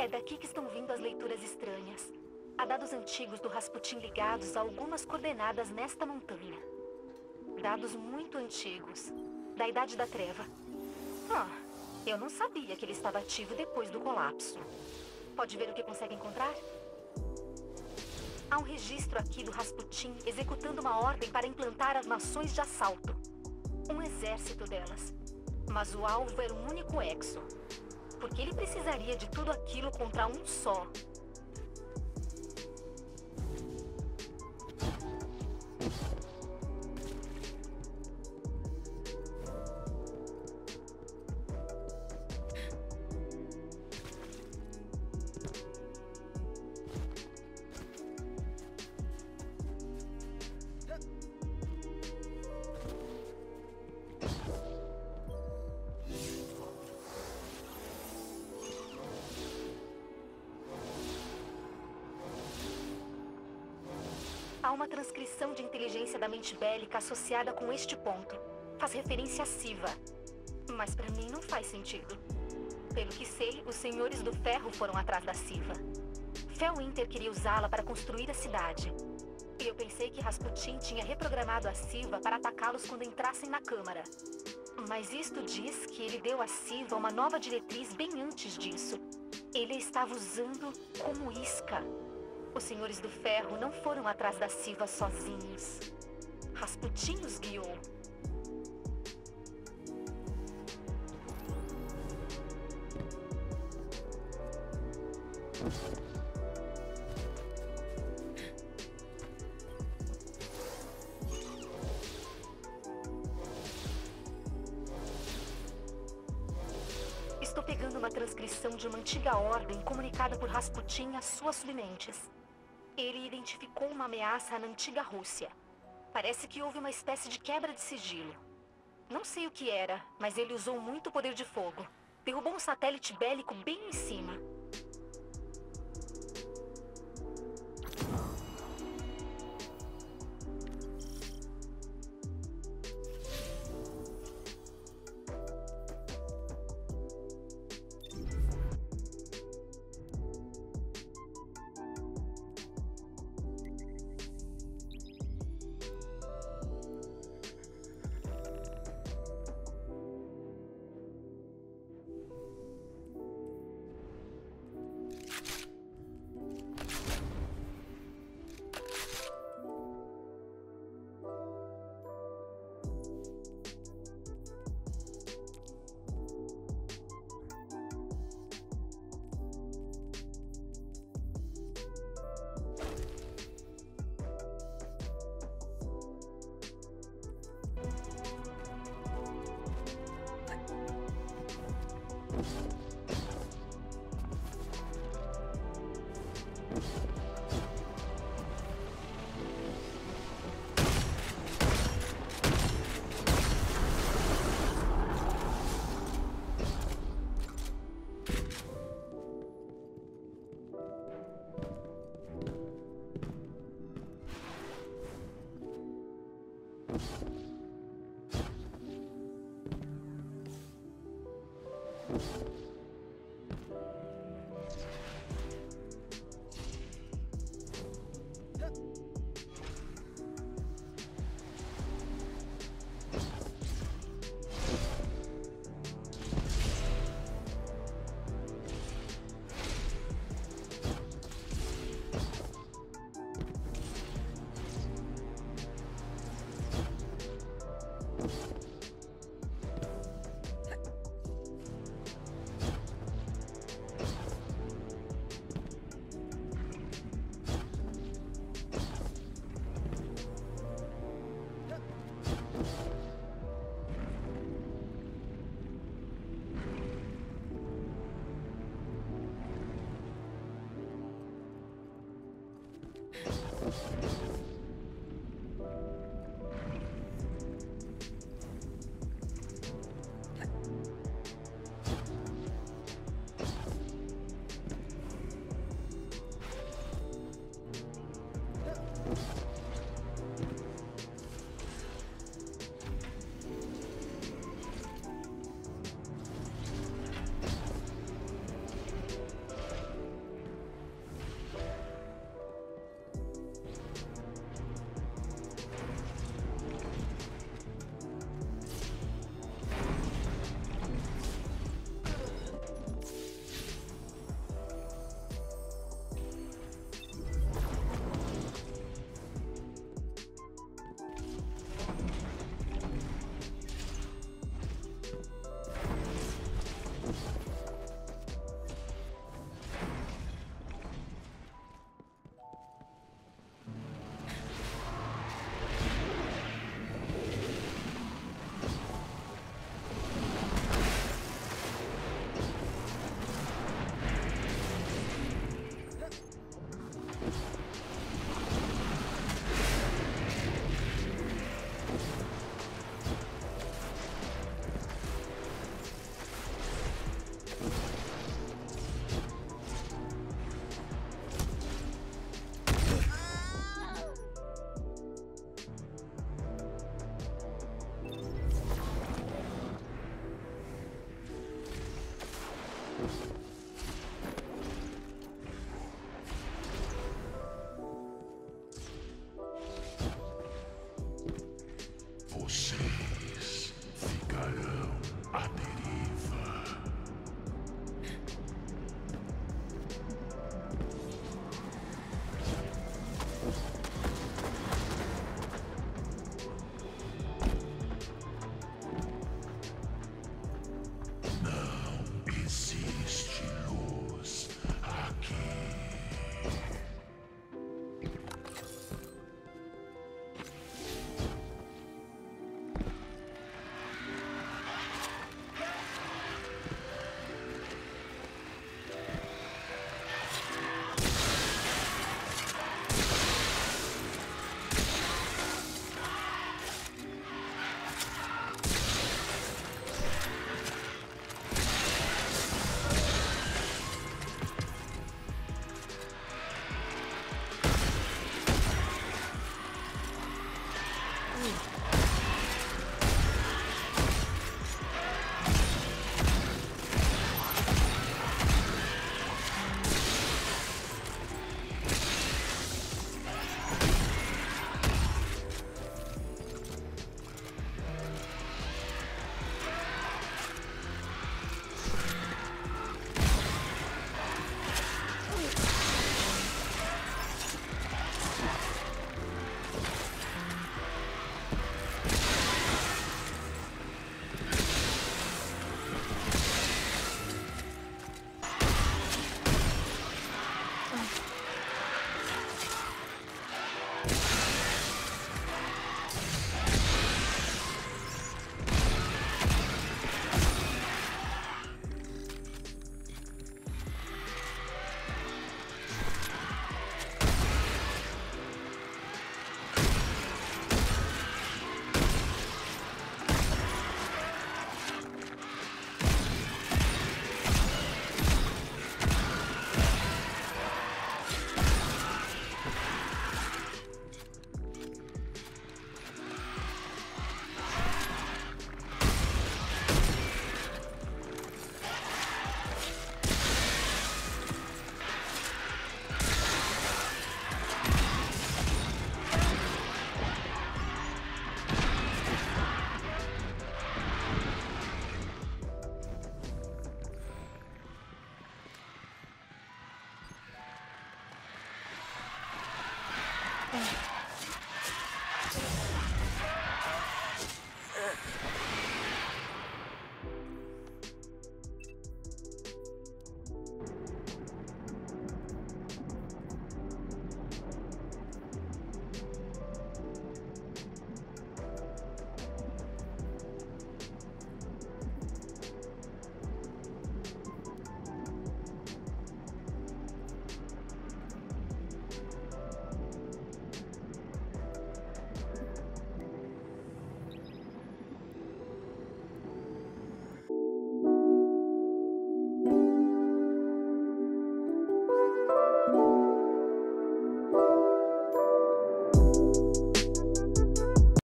É daqui que estão vindo as leituras estranhas. Há dados antigos do Rasputin ligados a algumas coordenadas nesta montanha. Dados muito antigos, da Idade da Treva. Ah, eu não sabia que ele estava ativo depois do colapso. Pode ver o que consegue encontrar? Há um registro aqui do Rasputin executando uma ordem para implantar as nações de assalto. Um exército delas. Mas o alvo era um único exo. Porque ele precisaria de tudo aquilo contra um só. Uma transcrição de inteligência da mente bélica associada com este ponto. Faz referência a Siva. Mas para mim não faz sentido. Pelo que sei, os senhores do ferro foram atrás da Siva. Felwinter queria usá-la para construir a cidade. E eu pensei que Rasputin tinha reprogramado a Siva para atacá-los quando entrassem na Câmara. Mas isto diz que ele deu a Siva uma nova diretriz bem antes disso. Ele estava usando como isca. Os senhores do ferro não foram atrás da Siva sozinhos. Rasputin os guiou. Estou pegando uma transcrição de uma antiga ordem comunicada por Rasputin às suas submentes. Ele identificou uma ameaça na antiga Rússia. Parece que houve uma espécie de quebra de sigilo. Não sei o que era, mas ele usou muito poder de fogo. Derrubou um satélite bélico bem em cima. you